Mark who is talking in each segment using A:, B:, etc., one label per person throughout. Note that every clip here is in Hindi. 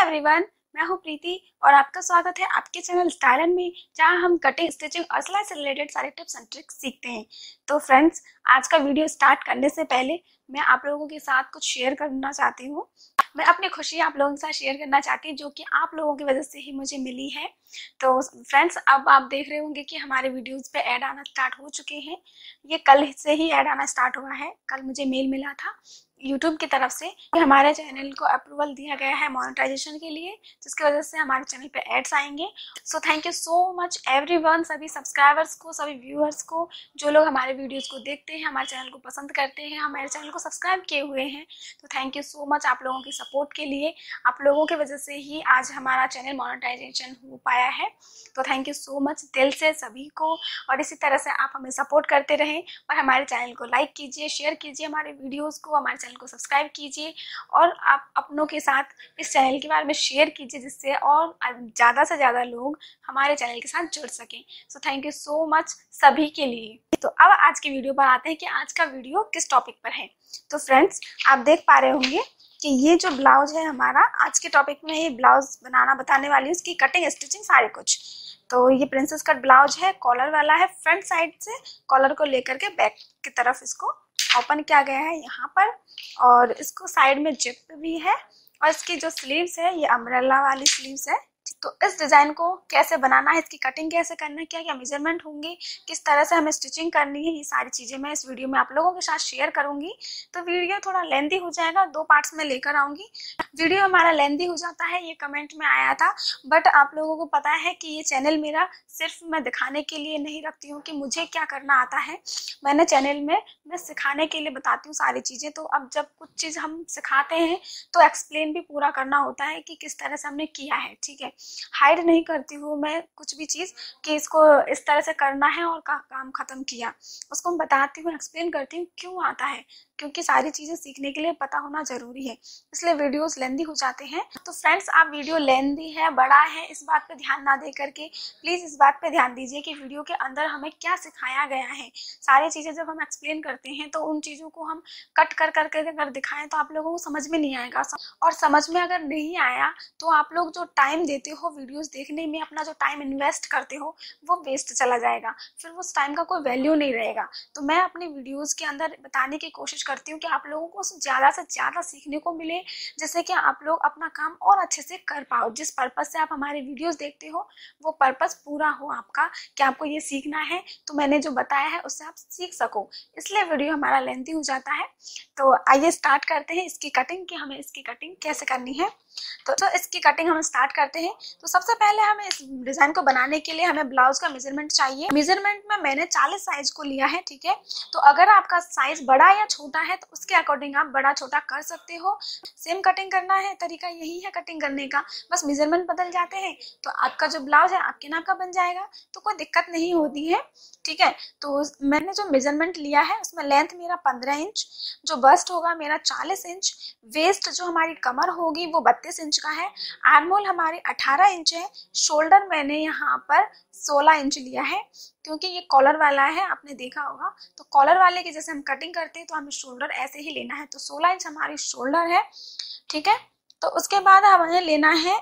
A: एवरीवन मैं हूँ प्रीति और आपका स्वागत है आपके चैनल स्टाइलन में, जहाँ हम कटिंग स्टिचिंग और सिलाई से रिलेटेड सारे टिप्स एंड ट्रिक्स सीखते हैं। तो फ्रेंड्स आज का वीडियो स्टार्ट करने से पहले मैं आप लोगों के साथ कुछ शेयर करना चाहती हूँ। मैं अपनी खुशी आप लोगों के साथ शेयर करना चाहती हूँ, जो कि आप लोगों की वजह से ही मुझे मिली है। तो फ्रेंड्स अब आप देख रहे होंगे कि हमारे वीडियोस पे ऐड आना स्टार्ट हो चुके हैं। ये कल से ही ऐड आना स्टार्ट हुआ है। कल मुझे मेल मिला था। यूट्यूब की तरफ़ से हमारे चैनल को अप्रूवल दिया गया है मोनेटाइजेशन के लिए, जिसकी वजह से हमारे चैनल पे एड्स आएँगे। So thank you so much everyone सभी सब्सक्राइबर्स को, सभी व्यूअर्स को, जो लोग हमारे वीडियोस को देखते हैं, हमारे चैनल को पसंद करते हैं, हमारे चैनल को सब्सक्राइब किए हुए हैं। तो थैंक यू सो मच आप लोगों की सपोर्ट के लिए। आप लोगों की वजह से ही आज हमारा चैनल मोनेटाइजेशन हो पाया है। तो थैंक यू सो मच दिल से सभी को। और इसी तरह से आप हमें सपोर्ट करते रहें। और हमारे चैनल को लाइक कीजिए शेयर कीजिए हमारे वीडियोज़ को, हमारे चैनल को सब्सक्राइब कीजिए और आप अपनों के साथ इस चैनल के बारे में शेयर कीजिए जिससे और ज़्यादा से ज़्यादा लोग हमारे चैनल के साथ जुड़ सकें। So thank you so much सभी के लिए। तो अब आज की वीडियो पर आते हैं कि आज का वीडियो किस टॉपिक पर है। तो फ्रेंड्स आप देख पा रहे होंगे कि ये जो ब्लाउज है हमारा, आज के टॉपिक में ये ब्लाउज बनाना, बताने वाली हूँ, इसकी कटिंग स्टिचिंग सारे कुछ। तो ये प्रिंसेस कट ब्लाउज है कॉलर वाला है फ्रंट साइड से कॉलर को लेकर के बैक की तरफ़ इसको ओपन किया गया है यहाँ पर और इसको साइड में जिप भी है और इसकी जो स्लीव्स है, ये अम्ब्रेला वाली स्लीव्स है। तो इस डिज़ाइन को कैसे बनाना है, इसकी कटिंग कैसे करना है, क्या क्या मेज़रमेंट होंगे, किस तरह से हमें स्टिचिंग करनी है, ये सारी चीज़ें मैं इस वीडियो में आप लोगों के साथ शेयर करूँगी। तो वीडियो थोड़ा लेंदी हो जाएगा, दो पार्ट्स में लेकर आऊँगी। वीडियो हमारा लेंदी हो जाता है, ये कमेंट में आया था, बट आप लोगों को पता है कि ये चैनल मेरा सिर्फ़ मैं दिखाने के लिए नहीं रखती हूँ कि मुझे क्या करना आता है। मैंने चैनल में, मैं सिखाने के लिए बताती हूँ सारी चीज़ें तो अब जब कुछ चीज़ हम सिखाते हैं तो एक्सप्लेन भी पूरा करना होता है कि किस तरह से हमने किया है, ठीक है? हाइड नहीं करती हूँ मैं कुछ भी चीज़ कि इसको इस तरह से करना है और का, काम ख़त्म किया। उसको मैं बताती हूँ एक्सप्लेन करती हूँ क्यों आता है। क्योंकि सारी चीज़ें सीखने के लिए पता होना ज़रूरी है, इसलिए वीडियोस लेंदी हो जाते हैं। तो फ्रेंड्स आप वीडियो लेंदी है, बड़ा है, इस बात पे ध्यान ना दे करके प्लीज़ इस बात पे ध्यान दीजिए कि वीडियो के अंदर हमें क्या सिखाया गया है। सारी चीज़ें जब हम एक्सप्लेन करते हैं तो उन चीज़ों को हम कट कर कर कर अगर दिखाएँ तो आप लोगों को समझ में नहीं आएगा। और समझ में अगर नहीं आया तो आप लोग जो टाइम देते हो वीडियोस देखने में, अपना जो टाइम इन्वेस्ट करते हो, वो वेस्ट चला जाएगा। फिर उस टाइम का कोई वैल्यू नहीं रहेगा। तो मैं अपनी वीडियोस के अंदर बताने की कोशिश करती हूँ कि आप लोगों को ज़्यादा से ज़्यादा सीखने को मिले, जिससे कि आप लोग अपना काम और अच्छे से कर पाओ। जिस पर्पज़ से आप हमारे वीडियोस देखते हो, वो पर्पज़ पूरा हो आपका कि आपको ये सीखना है तो मैंने जो बताया है, उससे आप सीख सको। इसलिए वीडियो हमारा लेंथी हो जाता है। तो आइए स्टार्ट करते हैं इसकी कटिंग कि हमें इसकी कटिंग कैसे करनी है। तो, तो इसकी कटिंग हम स्टार्ट करते हैं। तो सबसे पहले हमें इस डिज़ाइन को बनाने के लिए हमें ब्लाउज का मेज़रमेंट चाहिए। मेज़रमेंट में मैंने 40 साइज़ को लिया है ठीक है? तो अगर आपका साइज़ बड़ा या छोटा है तो उसके अकॉर्डिंग आप बड़ा छोटा कर सकते हो। सेम कटिंग करना है तरीका यही है कटिंग करने का। बस मेज़रमेंट बदल जाते हैं तो आपका जो ब्लाउज है आपके नाप का बन जाएगा। तो कोई दिक्कत नहीं होती है ठीक है? तो मैंने जो मेज़रमेंट लिया है उसमें लेंथ मेरा पंद्रह इंच जो बस्ट होगा मेरा चालीस इंच वेस्ट जो हमारी कमर होगी वो बत्तीस इंच का है। आर्मोल हमारे अठारह इंच है। शोल्डर मैंने यहाँ पर 16 इंच लिया है, क्योंकि ये कॉलर वाला है, आपने देखा होगा। तो कॉलर वाले की जैसे हम कटिंग करते हैं तो हमें शोल्डर ऐसे ही लेना है। तो 16 इंच हमारी शोल्डर है, ठीक है? तो उसके बाद हमें लेना है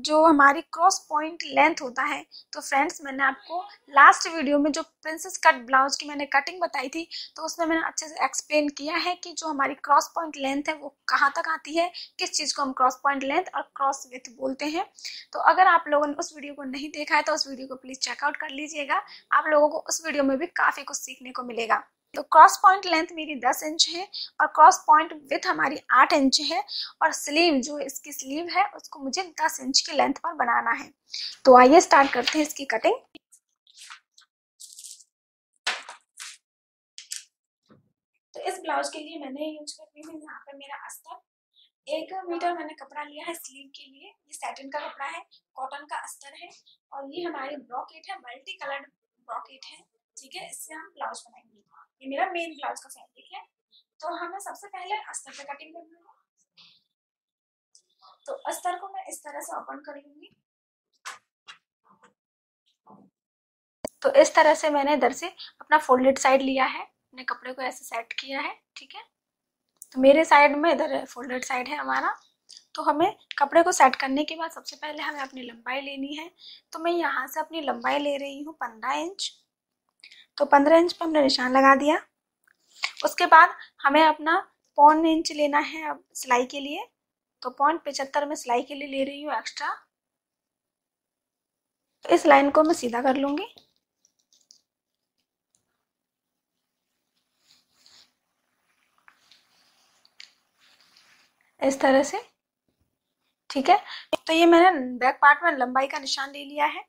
A: जो हमारी क्रॉस पॉइंट लेंथ होता है तो फ्रेंड्स मैंने आपको लास्ट वीडियो में जो प्रिंसेस कट ब्लाउज की मैंने कटिंग बताई थी तो उसमें मैंने अच्छे से एक्सप्लेन किया है कि जो हमारी क्रॉस पॉइंट लेंथ है, वो कहाँ तक आती है, किस चीज़ को हम क्रॉस पॉइंट लेंथ और क्रॉस विथ बोलते हैं। तो अगर आप लोगों ने उस वीडियो को नहीं देखा है तो उस वीडियो को प्लीज़ चेकआउट कर लीजिएगा। आप लोगों को उस वीडियो में भी काफ़ी कुछ सीखने को मिलेगा। तो क्रॉस पॉइंट लेंथ मेरी 10 इंच है और क्रॉस पॉइंट विथ हमारी 8 इंच है और स्लीव जो इसकी स्लीव है, उसको मुझे 10 इंच की लेंथ पर बनाना है। तो आइए स्टार्ट करते हैं इसकी कटिंग तो इस ब्लाउज के लिए मैंने यूज़ कर रही हूँ, यहाँ पर मेरा अस्तर। एक मीटर मैंने कपड़ा लिया है स्लीव के लिए, ये सैटिन का कपड़ा है कॉटन का अस्तर है और ये हमारी ब्रॉकेट है मल्टी कलर्ड ब्रॉकेट है। ठीक है? इससे हम ब्लाउज बनाएँगे। ये मेरा मेन ब्लाउज का फैब्रिक है। तो हमें सबसे पहले अस्तर पे कटिंग करना है। तो अस्तर को मैं इस तरह से ओपन कर लूँगी तो इस तरह से मैंने इधर से अपना फोल्डेड साइड लिया है। अपने कपड़े को ऐसे सेट किया है, ठीक है? तो मेरे साइड में इधर फोल्डेड साइड है हमारा। तो हमें कपड़े को सेट करने के बाद सबसे पहले हमें अपनी लंबाई लेनी है। तो मैं यहाँ से अपनी लंबाई ले रही हूँ पंद्रह इंच। तो पंद्रह इंच पे हमने निशान लगा दिया। उसके बाद हमें अपना पौन इंच लेना है अब सिलाई के लिए। तो पॉइंट पिचहत्तर में सिलाई के लिए ले रही हूँ एक्स्ट्रा तो इस लाइन को मैं सीधा कर लूँगी। इस तरह से। ठीक है? तो ये मैंने बैक पार्ट में लंबाई का निशान ले लिया है।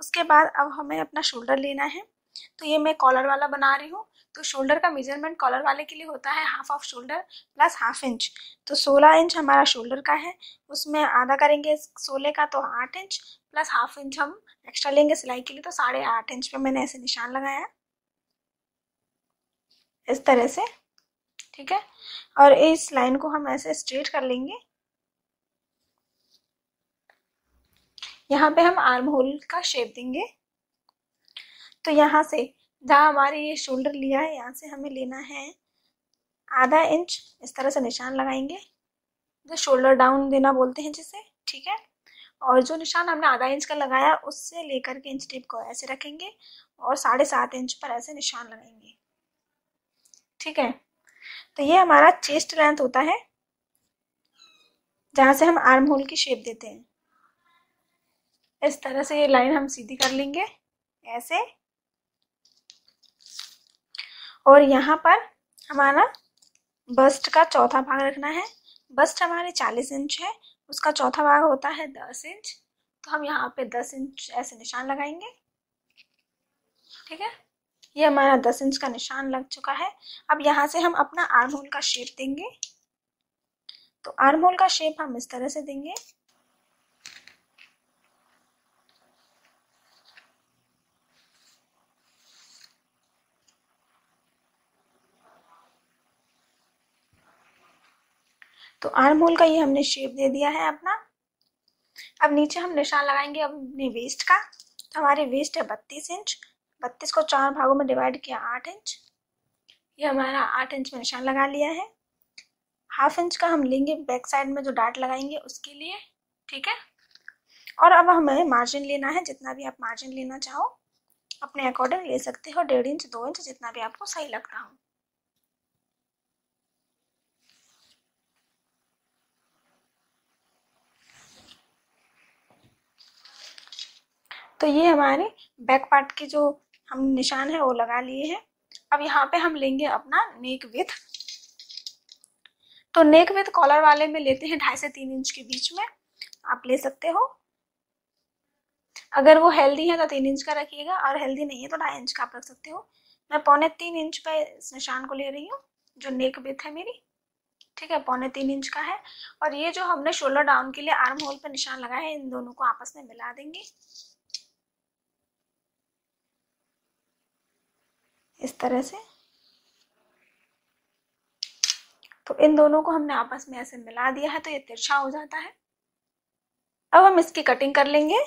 A: उसके बाद अब हमें अपना शोल्डर लेना है। तो ये मैं कॉलर वाला बना रही हूँ। तो शोल्डर का मेज़रमेंट कॉलर वाले के लिए होता है half of shoulder plus half inch तो 16 इंच हमारा शोल्डर का है। उसमें आधा करेंगे 16 का तो आठ इंच प्लस हाफ़ इंच हम एक्स्ट्रा लेंगे सिलाई के लिए तो साढ़े आठ इंच पे मैंने ऐसे निशान लगाया इस तरह से, ठीक है? और इस लाइन को हम ऐसे स्ट्रेट कर लेंगे। यहाँ पे हम आर्म होल का शेप देंगे। तो यहाँ से जहाँ हमारे ये शोल्डर लिया है, यहाँ से हमें लेना है आधा इंच इस तरह से निशान लगाएँगे। जो शोल्डर डाउन देना बोलते हैं जिसे, ठीक है? और जो निशान हमने आधा इंच का लगाया, उससे लेकर के इंच टिप को ऐसे रखेंगे और साढ़े सात इंच पर ऐसे निशान लगाएँगे। ठीक है? तो ये हमारा चेस्ट लेंथ होता है, जहाँ से हम आर्म होल की शेप देते हैं। इस तरह से ये लाइन हम सीधी कर लेंगे, ऐसे। और यहाँ पर हमारा बस्ट का चौथा भाग रखना है। बस्ट हमारे चालीस इंच है, उसका चौथा भाग होता है दस इंच तो हम यहाँ पे दस इंच ऐसे निशान लगाएँगे। ठीक है? ये हमारा दस इंच का निशान लग चुका है। अब यहाँ से हम अपना आर्म होल का शेप देंगे। तो आर्म होल का शेप हम इस तरह से देंगे। तो आर्म होल का ये हमने शेप दे दिया है अपना। अब नीचे हम निशान लगाएँगे अपने वेस्ट का। तो हमारे वेस्ट है बत्तीस इंच। बत्तीस को चार भागों में डिवाइड किया, आठ इंच। ये हमारा आठ इंच में निशान लगा लिया है। हाफ़ इंच का हम लेंगे बैक साइड में जो डार्ट लगाएँगे उसके लिए, ठीक है? और अब हमें मार्जिन लेना है, जितना भी आप मार्जिन लेना चाहो, अपने अकॉर्डिंग ले सकते हो। डेढ़ इंच, दो इंच, जितना भी आपको सही लगता हो। तो ये हमारे बैक पार्ट के जो हम निशान है, वो लगा लिए हैं। अब यहाँ पे हम लेंगे अपना नेक विथ तो नेक विथ कॉलर वाले में लेते हैं ढाई से तीन इंच के बीच में। आप ले सकते हो। अगर वो हेल्दी है तो तीन इंच का रखिएगा, और हेल्दी नहीं है तो ढाई इंच का आप रख सकते हो। मैं पौने तीन इंच पे इस निशान को ले रही हूँ, जो नेक विथ है मेरी। ठीक है, पौने तीन इंच का है। और ये जो हमने शोल्डर डाउन के लिए आर्म होल पे निशान लगाया है, इन दोनों को आपस में मिला देंगे। इस तरह से। तो इन दोनों को हमने आपस में ऐसे मिला दिया है तो ये तिरछा हो जाता है। अब हम इसकी कटिंग कर लेंगे।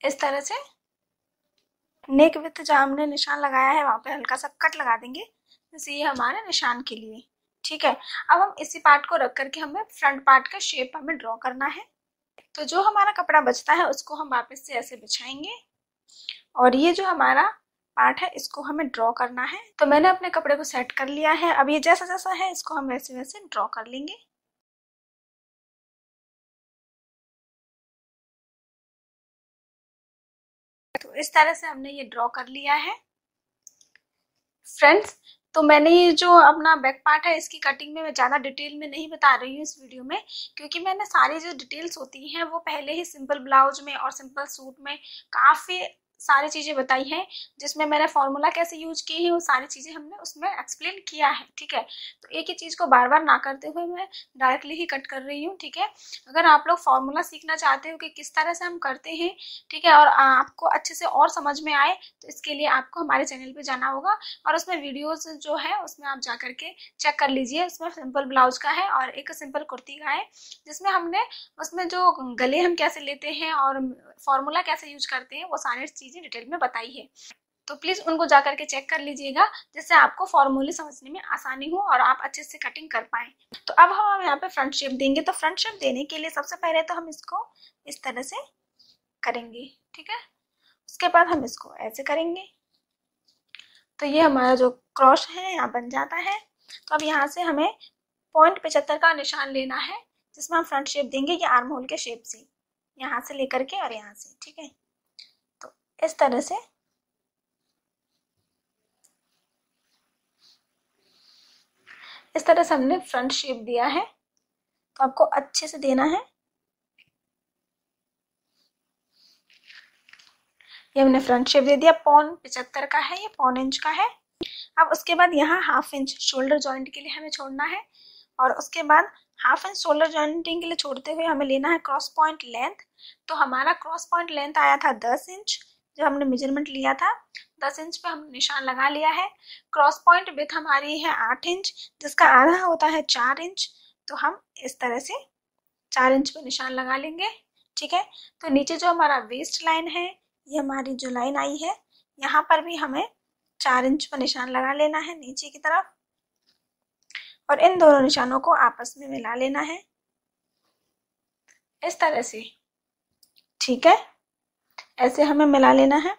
A: इस तरह से। नेक विथ जहाँ हमने निशान लगाया है, वहाँ पे हल्का सा कट लगा देंगे। जैसे ये हमारे निशान के लिए। ठीक है? अब हम इसी पार्ट को रख करके हमें फ्रंट पार्ट का शेप हमें ड्रॉ करना है। तो जो हमारा कपड़ा बचता है, उसको हम वापस से ऐसे बिछाएँगे। और ये जो हमारा पार्ट है, इसको हमें ड्रॉ करना है। तो मैंने अपने कपड़े को सेट कर लिया है। अब ये जैसा जैसा है, इसको हम वैसे वैसे ड्रॉ कर लेंगे। तो इस तरह से हमने ये ड्रॉ कर लिया है। फ्रेंड्स तो मैंने ये जो अपना बैक पार्ट है, इसकी कटिंग में मैं ज़्यादा डिटेल में नहीं बता रही हूँ इस वीडियो में, क्योंकि मैंने सारी जो डिटेल्स होती हैं, वो पहले ही सिंपल ब्लाउज में और सिंपल सूट में काफ़ी सारी चीज़ें बताई हैं, जिसमें मैंने फॉर्मूला कैसे यूज़ की है, वो सारी चीज़ें हमने उसमें एक्सप्लेन किया है, ठीक है? तो एक ही चीज़ को बार बार ना करते हुए मैं डायरेक्टली ही कट कर रही हूँ, ठीक है? अगर आप लोग फॉर्मूला सीखना चाहते हो कि किस तरह से हम करते हैं, ठीक है? और आपको अच्छे से और समझ में आए तो इसके लिए आपको हमारे चैनल पर जाना होगा और उसमें वीडियोज़ जो है, उसमें आप जा करके चेक कर लीजिए। उसमें सिंपल ब्लाउज का है और एक सिंपल कुर्ती का है, जिसमें हमने उसमें जो गले हम कैसे लेते हैं और फॉर्मूला कैसे यूज़ करते हैं, वो सारी चीज़ें डिटेल में बताई है। तो प्लीज़ उनको जा करके चेक कर लीजिएगा, जिससे आपको फॉर्मूले समझने में आसानी हो और आप अच्छे से कटिंग कर पाए। तो अब हम यहाँ पे फ्रंट शेप देंगे। तो फ्रंट शेप देने के लिए सबसे पहले तो हम इसको इस तरह से करेंगे, ठीक है? उसके बाद हम इसको ऐसे करेंगे। तो ये हमारा जो क्रॉस है, यहाँ बन जाता है। तो अब यहाँ से हमें पॉइंट पचहत्तर का निशान लेना है, जिसमें हम फ्रंट शेप देंगे ये आर्म होल के शेप से। यहाँ से लेकर के और यहाँ से, ठीक है? इस तरह से। इस तरह से हमने फ्रंट शेप दिया है। तो आपको अच्छे से देना है। ये हमने फ्रंट शेप दे दिया। पौन पिचहत्तर का है, ये पौन इंच का है। अब उसके बाद यहाँ हाफ़ इंच शोल्डर जॉइंट के लिए हमें छोड़ना है। और उसके बाद हाफ़ इंच शोल्डर जॉइंटिंग के लिए छोड़ते हुए हमें लेना है क्रॉस पॉइंट लेंथ तो हमारा क्रॉस पॉइंट लेंथ आया था दस इंच जो हमने मेज़रमेंट लिया था, दस इंच पे हम निशान लगा लिया है। क्रॉस पॉइंट विथ हमारी है आठ इंच जिसका आधा होता है चार इंच तो हम इस तरह से चार इंच पे निशान लगा लेंगे, ठीक है? तो नीचे जो हमारा वेस्ट लाइन है, ये हमारी जो लाइन आई है, यहाँ पर भी हमें चार इंच पर निशान लगा लेना है, नीचे की तरफ़। और इन दोनों निशानों को आपस में मिला लेना है। इस तरह से, ठीक है? ऐसे हमें मिला लेना है।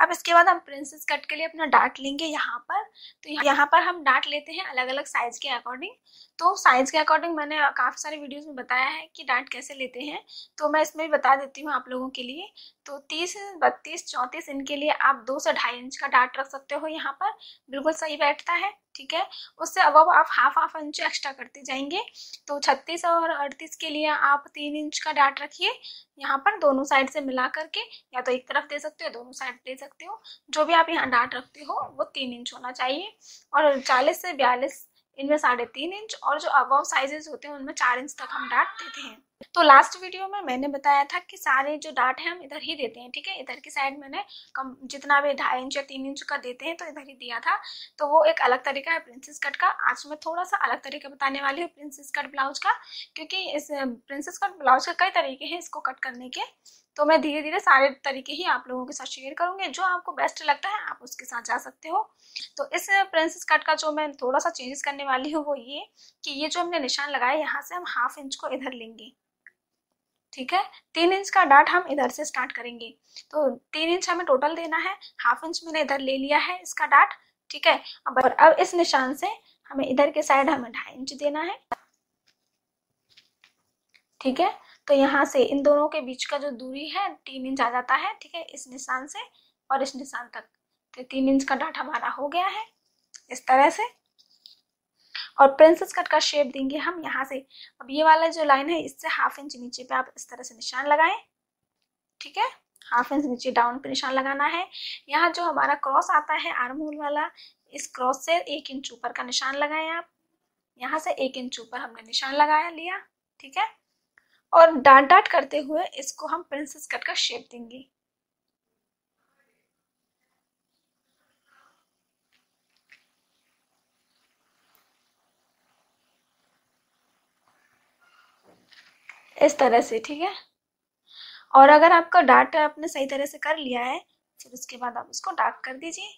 A: अब इसके बाद हम प्रिंसेस कट के लिए अपना डार्ट लेंगे यहाँ पर। तो यहाँ पर हम डार्ट लेते हैं अलग अलग साइज़ के अकॉर्डिंग तो साइज़ के अकॉर्डिंग मैंने काफ़ी सारे वीडियोस में बताया है कि डार्ट कैसे लेते हैं। तो मैं इसमें भी बता देती हूँ आप लोगों के लिए। तो तीस, बत्तीस, चौंतीस इनके लिए आप दो से ढाई इंच का डार्ट रख सकते हो यहाँ पर। बिल्कुल सही बैठता है। ठीक है? उससे अब अब आप हाफ़ हाफ़ इंच एक्स्ट्रा करते जाएँगे। तो छत्तीस और अड़तीस के लिए आप तीन इंच का डार्ट रखिए। यहाँ पर दोनों साइड से मिला करके, या तो एक तरफ़ दे सकते हो, दोनों साइड दे सकते हो। जो भी आप यहाँ डार्ट रखते हो, वो तीन इंच होना चाहिए। और चालीस से बयालीस, इनमें साढ़े तीन इंच और जो अबव साइजेस होते हैं, उनमें चार इंच तक हम डार्ट देते हैं। तो लास्ट वीडियो में मैंने बताया था कि सारे जो डार्ट है, हम इधर ही देते हैं, ठीक है? इधर की साइड मैंने कम, जितना भी ढाई इंच या तीन इंच का देते हैं तो इधर ही दिया था। तो वो एक अलग तरीका है प्रिंसेस कट का। आज मैं थोड़ा सा अलग तरीका बताने वाली हूँ प्रिंसेस कट ब्लाउज का, क्योंकि इस प्रिंसेस कट ब्लाउज के कई तरीके हैं इसको कट करने के। तो मैं धीरे धीरे सारे तरीके ही आप लोगों के साथ शेयर करूँगी। जो आपको बेस्ट लगता है, आप उसके साथ जा सकते हो। तो इस प्रिंसेस कट का जो मैं थोड़ा सा चेंजेस करने वाली हूँ, वो ये कि ये जो हमने निशान लगाया, यहाँ से हम हाफ़ इंच को इधर लेंगे। ठीक है? तीन इंच का डाट हम इधर से स्टार्ट करेंगे। तो तीन इंच हमें टोटल देना है। हाफ़ इंच मैंने इधर ले लिया है इसका डाट, ठीक है? अब और अब इस निशान से हमें इधर के साइड हमें ढाई इंच देना है। ठीक है? तो यहाँ से इन दोनों के बीच का जो दूरी है, तीन इंच आ जाता है, ठीक है? इस निशान से और इस निशान तक। तो तीन इंच का डाट हमारा हो गया है। इस तरह से और प्रिंसेस कट का शेप देंगे हम यहाँ से। अब ये वाला जो लाइन है, इससे हाफ़ इंच नीचे पे आप इस तरह से निशान लगाएँ, ठीक है? हाफ़ इंच नीचे डाउन पे निशान लगाना है। यहाँ जो हमारा क्रॉस आता है आर्म होल वाला, इस क्रॉस से एक इंच ऊपर का निशान लगाएँ आप। यहाँ से एक इंच ऊपर हमने निशान लगाया, लिया, ठीक है? और डांट डांट करते हुए इसको हम प्रिंसेस कट का शेप देंगे। इस तरह से, ठीक है? और अगर आपका डार्ट आपने सही तरह से कर लिया है, फिर उसके बाद आप इसको डार्क कर दीजिए।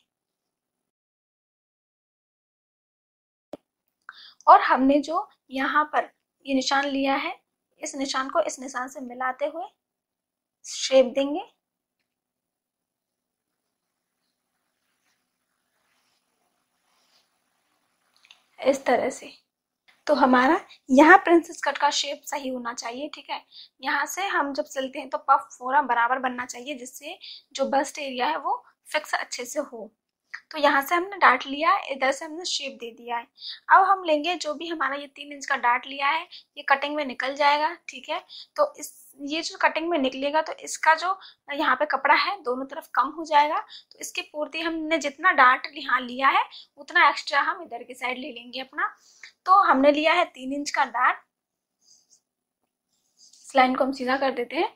A: और हमने जो यहाँ पर ये निशान लिया है, इस निशान को इस निशान से मिलाते हुए शेप देंगे। इस तरह से। तो हमारा यहाँ प्रिंसेस कट का शेप सही होना चाहिए, ठीक है? यहाँ से हम जब सिलते हैं तो पफ पूरा बराबर बनना चाहिए, जिससे जो बस्ट एरिया है वो फिक्स अच्छे से हो। तो यहाँ से हमने डार्ट लिया, इधर से हमने शेप दे दिया है। अब हम लेंगे जो भी हमारा ये तीन इंच का डार्ट लिया है, ये कटिंग में निकल जाएगा, ठीक है? तो इस, ये जो कटिंग में निकलेगा तो इसका जो यहाँ पे कपड़ा है, दोनों तरफ़ कम हो जाएगा। तो इसकी पूर्ति हमने जितना डार्ट यहाँ लिया है, उतना एक्स्ट्रा हम इधर की साइड ले लेंगे अपना। तो हमने लिया है तीन इंच का डार्ट लाइन को हम सीधा कर देते हैं।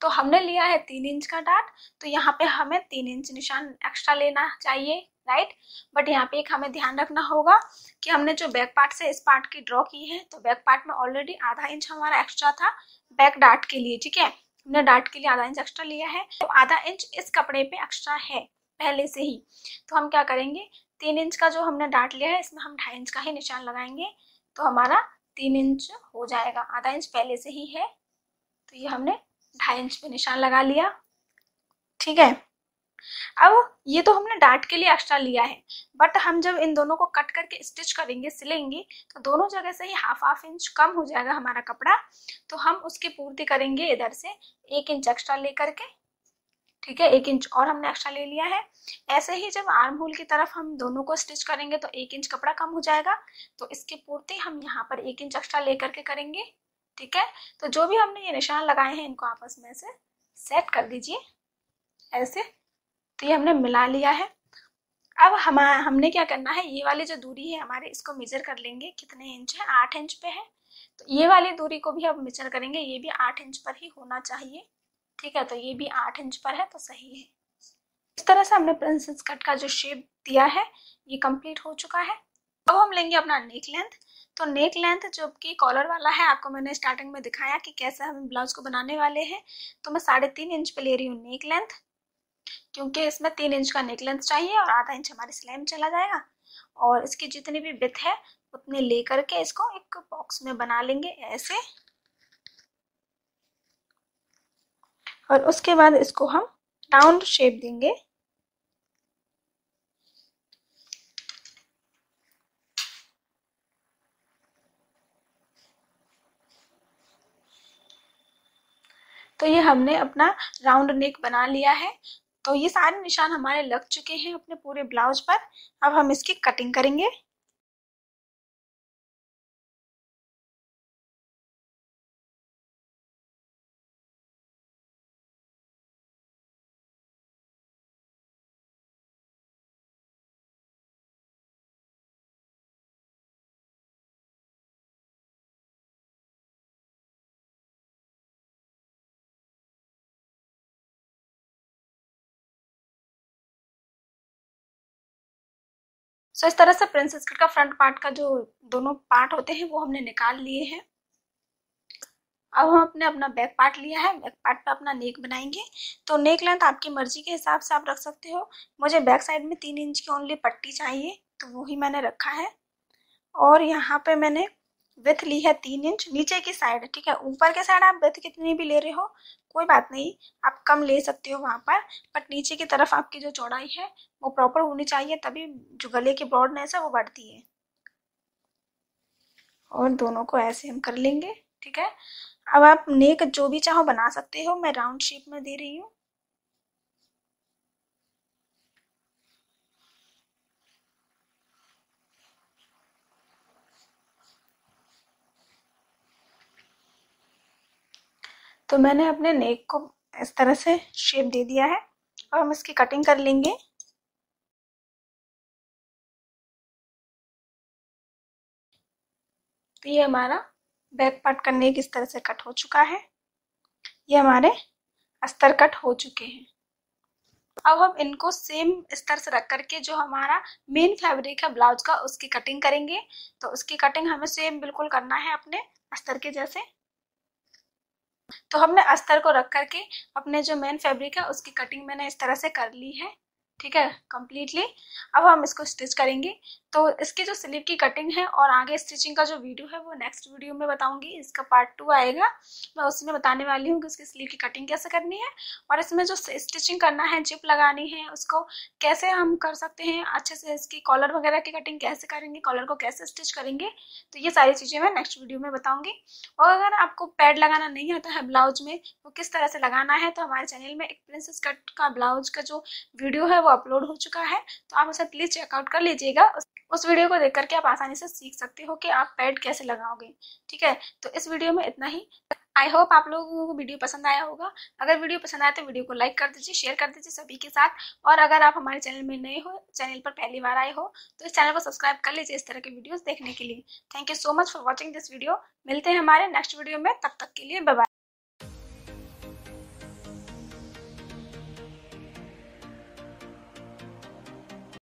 A: तो हमने लिया है तीन इंच का डार्ट तो यहाँ पे हमें तीन इंच निशान एक्स्ट्रा लेना चाहिए राइट बट यहाँ पे एक हमें ध्यान रखना होगा कि हमने जो बैक पार्ट से इस पार्ट की ड्रॉ की है तो बैक पार्ट में ऑलरेडी आधा इंच हमारा एक्स्ट्रा था बैक डार्ट के लिए, ठीक है? हमने डार्ट के लिए आधा इंच एक्स्ट्रा लिया है। तो आधा इंच इस कपड़े पे एक्स्ट्रा है, पहले से ही। तो हम क्या करेंगे? तीन इंच का जो हमने डाट लिया है, इसमें हम ढाई इंच का ही निशान लगाएँगे तो हमारा तीन इंच हो जाएगा। आधा इंच पहले से ही है तो ये हमने ढाई इंच पे निशान लगा लिया। ठीक है? अब ये तो हमने डाट के लिए एक्स्ट्रा लिया है, बट हम जब इन दोनों को कट करके स्टिच करेंगे, सिलेंगे तो दोनों जगह से ही हाफ़ हाफ़ इंच कम हो जाएगा हमारा कपड़ा। तो हम उसकी पूर्ति करेंगे इधर से एक इंच एक्स्ट्रा लेकर के ठीक है, एक इंच और हमने एक्स्ट्रा ले लिया है। ऐसे ही जब आर्म होल की तरफ़ हम दोनों को स्टिच करेंगे तो एक इंच कपड़ा कम हो जाएगा। तो इसकी पूर्ति हम यहाँ पर एक इंच एक्स्ट्रा लेकर के करेंगे, ठीक है? तो जो भी हमने ये निशान लगाए हैं, इनको आपस में से सेट कर दीजिए। ऐसे तो ये हमने मिला लिया है। अब हम, हमने क्या करना है, ये वाली जो दूरी है हमारे, इसको मेजर कर लेंगे। कितने इंच है? आठ इंच पे है। तो ये वाली दूरी को भी अब मेजर करेंगे, ये भी आठ इंच पर ही होना चाहिए। ठीक है तो ये भी आठ इंच पर है तो सही है। इस तरह से हमने प्रिंसेस कट का जो शेप दिया है, ये कंप्लीट हो चुका है। अब हम लेंगे अपना नेक लेंथ तो नेक लेंथ जो कि कॉलर वाला है, आपको मैंने स्टार्टिंग में दिखाया कि कैसे हम ब्लाउज को बनाने वाले हैं। तो मैं साढ़े तीन इंच पे ले रही हूँ नेक लेंथ क्योंकि इसमें तीन इंच का नेक लेंथ चाहिए और आधा इंच हमारी सिलाई में चला जाएगा। और इसकी जितनी भी बिथ है, उतने ले करके इसको एक बॉक्स में बना लेंगे, ऐसे। और उसके बाद इसको हम राउंड शेप देंगे। तो ये हमने अपना राउंड नेक बना लिया है। तो ये सारे निशान हमारे लग चुके हैं अपने पूरे ब्लाउज पर। अब हम इसकी कटिंग करेंगे। सो इस तरह से प्रिंसेस कट का फ्रंट पार्ट का जो दोनों पार्ट होते हैं, वो हमने निकाल लिए हैं। अब हम अपने, अपना बैक पार्ट लिया है। बैक पार्ट पे अपना नेक बनाएँगे। तो नेक लेंथ आपकी मर्ज़ी के हिसाब से आप रख सकते हो। मुझे बैक साइड में तीन इंच की ओनली पट्टी चाहिए तो वो ही मैंने रखा है। और यहाँ पे मैंने विथ ली है तीन इंच नीचे की साइड ठीक है? ऊपर के साइड आप विथ कितनी भी ले रहे हो, कोई बात नहीं। आप कम ले सकते हो वहाँ पर बट नीचे की तरफ़ आपकी जो चौड़ाई है वो प्रॉपर होनी चाहिए, तभी जो गले की ब्रॉडनेस है वो बढ़ती है। और दोनों को ऐसे हम कर लेंगे, ठीक है? अब आप नेक जो भी चाहो बना सकते हो, मैं राउंड शेप में दे रही हूँ। तो मैंने अपने नेक को इस तरह से शेप दे दिया है। और हम इसकी कटिंग कर लेंगे। तो ये हमारा बैक पार्ट का नेक इस तरह से कट हो चुका है? ये हमारे अस्तर कट हो चुके हैं। अब हम इनको सेम स्तर से रख करके जो हमारा मेन फैब्रिक है ब्लाउज का, उसकी कटिंग करेंगे। तो उसकी कटिंग हमें सेम बिल्कुल करना है अपने अस्तर के जैसे। तो हमने अस्तर को रख करके अपने जो मेन फैब्रिक है, उसकी कटिंग मैंने इस तरह से कर ली है। ठीक है? कम्प्लीटली अब हम इसको स्टिच करेंगे। तो इसकी जो स्लीव की कटिंग है और आगे स्टिचिंग का जो वीडियो है, वो नेक्स्ट वीडियो में बताऊँगी। इसका पार्ट टू आएगा। मैं उसमें बताने वाली हूँ कि उसकी स्लीव की कटिंग कैसे करनी है और इसमें जो स्टिचिंग करना है जिप लगानी है, उसको कैसे हम कर सकते हैं, अच्छे से इसकी कॉलर वगैरह की कटिंग कैसे करेंगे कॉलर को कैसे स्टिच करेंगे तो ये सारी चीज़ें मैं नेक्स्ट वीडियो में बताऊँगी। और अगर आपको पैड लगाना नहीं आता है ब्लाउज में वो किस तरह से लगाना है तो हमारे चैनल में एक प्रिंसेस कट का ब्लाउज का जो वीडियो है, वो अपलोड हो चुका है। तो आप उसे प्लीज़ चेकआउट कर लीजिएगा। उस वीडियो को देख करके आप आसानी से सीख सकते हो कि आप पैड कैसे लगाओगे, ठीक है? तो इस वीडियो में इतना ही। आई होप आप लोगों को वीडियो पसंद आया होगा। अगर वीडियो पसंद आया तो वीडियो को लाइक कर दीजिए शेयर कर दीजिए सभी के साथ। और अगर आप हमारे चैनल में नए हो, चैनल पर पहली बार आए हो तो इस चैनल को सब्सक्राइब कर लीजिए इस तरह के वीडियोस देखने के लिए। Thank you so much for watching this video मिलते हैं हमारे नेक्स्ट वीडियो में। तब तक के लिए बाय